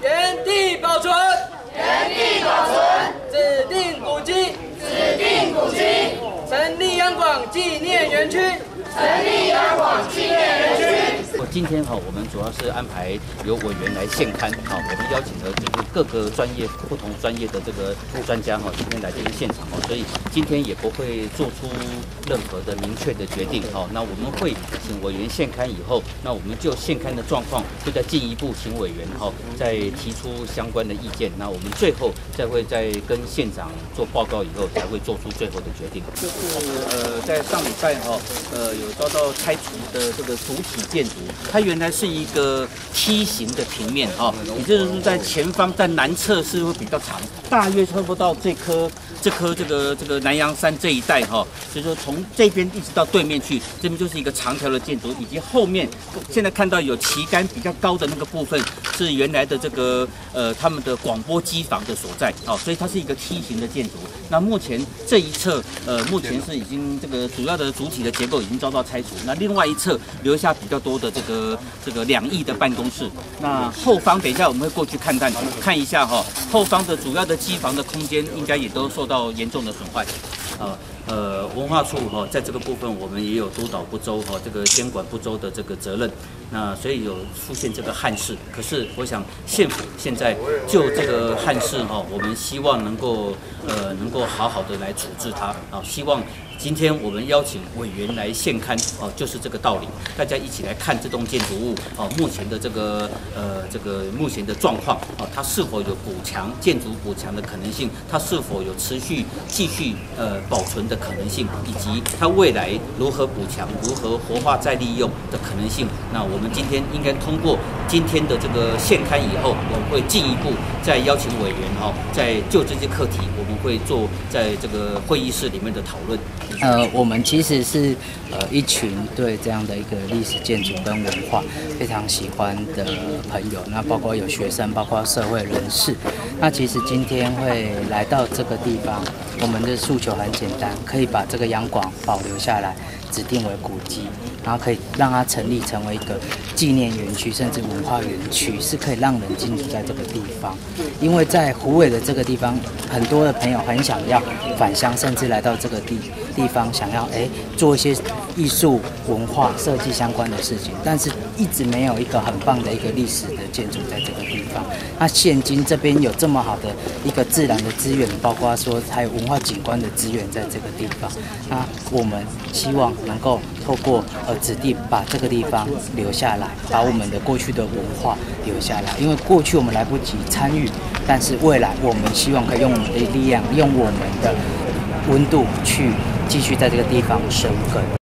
原地保存，原地保存，指定古迹，指定古迹，成立安广纪念园区，成立安广纪念园区。今天哈，我们主要是安排由委员来现刊，哈，我们邀请了就是各个专业、不同专业的这个专家哈，今天来这个现场哦，所以今天也不会做出任何的明确的决定哈。那我们会请委员现刊以后，那我们就现刊的状况，会再进一步请委员哈，再提出相关的意见。那我们最后再会再跟县长做报告以后，才会做出最后的决定。就是呃，在上礼拜哈，呃，有遭到拆除的这个主体建筑。它原来是一个梯形的平面啊，也就是在前方在南侧是会比较长，大约差不多到这颗这颗这个这个南洋山这一带哈，所以说从这边一直到对面去，这边就是一个长条的建筑，以及后面现在看到有旗杆比较高的那个部分是原来的这个呃他们的广播机房的所在哦，所以它是一个梯形的建筑。那目前这一侧呃目前是已经这个主要的主体的结构已经遭到拆除，那另外一侧留下比较多的这个。呃，这个两亿的办公室，那后方等一下我们会过去看看，看一下哈，后方的主要的机房的空间应该也都受到严重的损坏，啊，呃，呃文化处哈，在这个部分我们也有督导不周哈，这个监管不周的这个责任，那所以有出现这个憾事，可是我想县府现在就这个憾事哈，我们希望能够呃能够好好的来处置它啊，希望。今天我们邀请委员来现刊哦，就是这个道理。大家一起来看这栋建筑物哦，目前的这个呃这个目前的状况哦，它是否有补强建筑补强的可能性？它是否有持续继续呃保存的可能性？以及它未来如何补强、如何活化再利用的可能性？那我们今天应该通过今天的这个现刊以后，我们会进一步再邀请委员哈，在就这些课题，我们会做在这个会议室里面的讨论。呃，我们其实是呃一群对这样的一个历史建筑跟文化非常喜欢的朋友，那包括有学生，包括社会人士。那其实今天会来到这个地方，我们的诉求很简单，可以把这个洋广保留下来，指定为古迹，然后可以让它成立成为一个纪念园区，甚至文化园区，是可以让人进驻在这个地方。因为在湖尾的这个地方，很多的朋友很想要返乡，甚至来到这个地。地方想要哎做一些艺术文化设计相关的事情，但是一直没有一个很棒的一个历史的建筑在这个地方。那现今这边有这么好的一个自然的资源，包括说还有文化景观的资源在这个地方。那我们希望能够透过呃指定把这个地方留下来，把我们的过去的文化留下来。因为过去我们来不及参与，但是未来我们希望可以用我们的力量，用我们的温度去。继续在这个地方生根。